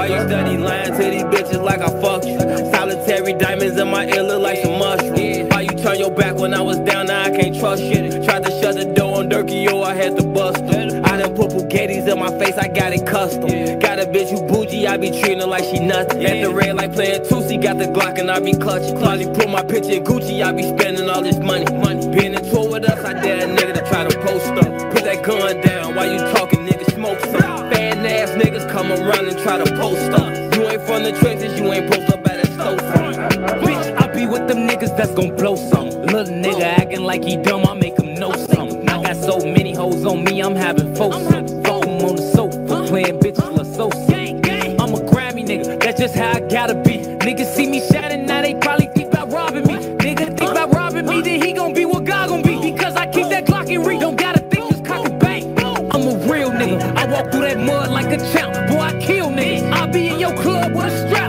Why you study lying to these bitches like I fucked you? Solitary diamonds in my ear look like some mushrooms. Why you turn your back when I was down? Now I can't trust you. Tried to shut the door on Durkio, I had to bust him. I done put baguettes in my face, I got it custom. Got a bitch who bougie, I be treating her like she nothing. At the red light playing Tusi, got the Glock and I be clutching. Probably put my picture in Gucci, I be spending all this money. Come around and try to post up. You ain't from the trenches, you ain't post up at a sofa. Bitch, I be with them niggas that's gon' blow something. Little nigga acting like he dumb, I make him know something. I got so many hoes on me, I'm having foursomes. Fuck 'em on the sofa, playing bitches La Sosa. I'm a Grammy nigga, that's just how I gotta be. Niggas see me shining, now they probably club with a